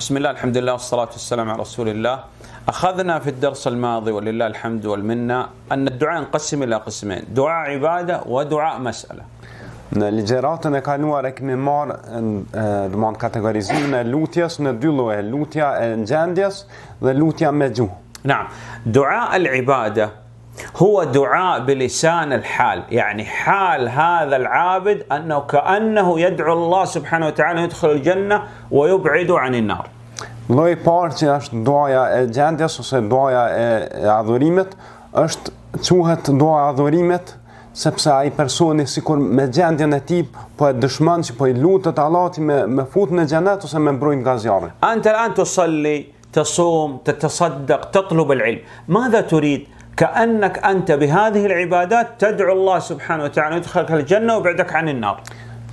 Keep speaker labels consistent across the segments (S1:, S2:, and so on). S1: بسم الله الحمد لله والصلاة والسلام على رسول الله أخذنا في الدرس الماضي ولله الحمد والمنة أن الدعاء ينقسم إلى قسمين دعاء عبادة ودعاء مسألة
S2: Në Ligjëratën e kaluar e kemi marë e, në mund kategorizimin e lutjes në dy lloje, lutja e ngjendjes dhe lutja me gjuhë. Naam, dua
S1: al-ibada هو دعاء بلسان الحال يعني حال هذا العابد انه كانه يدعو الله سبحانه وتعالى يدخل الجنه ويبعد عن النار
S2: لو اي بارت اش دعايا الجنديس او دعايا ادوريمت اش تصوحت دعاء ادوريمت sepse ai personi sikur me gjendjen e tij po e dëshmon se po i lutet Allahut me me fut në xhenet ose me mbrojt nga zjarri.
S1: Antel antu salli, tasum, tatasaddaq, tatlub alilm. Madha turid? كأنك أنت بهذه العبادات تدعو الله سبحانه وتعالى يدخلك الجنة وبعدك عن النار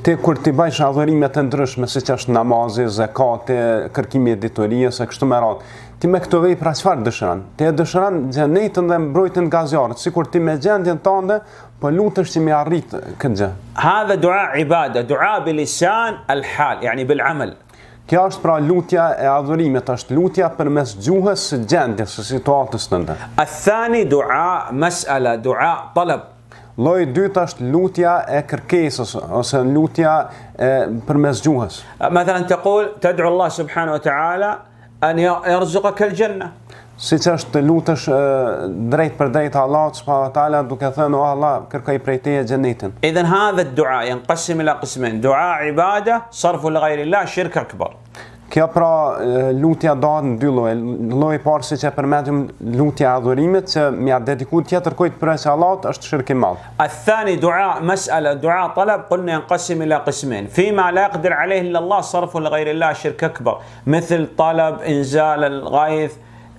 S2: Te kur ti bajsh adhurime të ndryshme, si që është namazi, zekate, kërkimi editorie, se kështu më ratë, ti me këto vejpra qëfar dëshëran? Ti e dëshëran gjenetën dhe mbrojtën nga zjarët, si kur ti me gjendjen të ndë, po lutësht që mi arritë këtë gjë.
S1: Ha dua ibadë, dua bilisan, alhal, jani bil amëlë.
S2: Kjo është pra lutja e adhurimit, është lutja për mes gjuhës së gjendjes, së situatës të ndër. A thani dua, mesela, dua, talëb. i dytë është lutja e kërkesës, ose lutja përmes për mes gjuhës. Ma thënë të kul, të Allah
S1: subhanahu wa ta'ala, أن يرزقك الجنة
S2: si që është të lutësh drejt për drejt Allah subhanahu wa taala duke thënë o Allah kërkoj prej teje xhenetin.
S1: Idhan hadha ad-du'a yanqasim ila qismayn, du'a ibada, sarf li ghayri Allah, shirk akbar.
S2: Kjo pra e, lutja da në dy lloje. Lloji i parë siç e përmendëm lutja e adhurimit që mja dediku tjetër kujt për e Allahut është shirk i madh.
S1: الثاني دعاء مسألة دعاء طلب قلنا ينقسم إلى قسمين فيما لا يقدر عليه إلا الله صرفه لغير الله شرك أكبر مثل طلب إنزال الغيث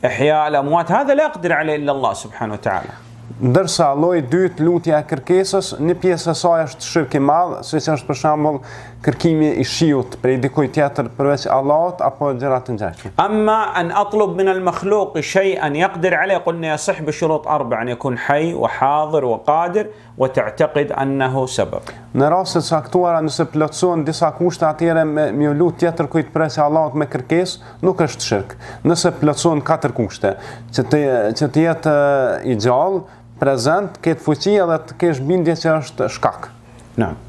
S1: إحياء الأموات هذا لا يقدر عليه إلا الله
S2: سبحانه وتعالى ndërsa lloji dyt lutja e kërkesës në pjesën e saj është shirk i madh, siç është për shembull kërkimi i shiut për dikujt tjetër përveç Allahut apo gjërat të tjera.
S1: Amma an atlub min al makhluq shay'an yaqdir alayhi qul ya sahib shurut arba'a an yakun hay wa hadir wa qadir wa ta'taqid annahu sabab.
S2: Në rast se saktuar nëse plotësohen disa kushte atyre me me lut tjetër kujt përveç Allahut me kërkesë, nuk është shirk. Nëse plotësohen katër kushte, që të që të jetë i gjallë prezent, këtë fuqia dhe të kesh bindje që është shkak. Në. No.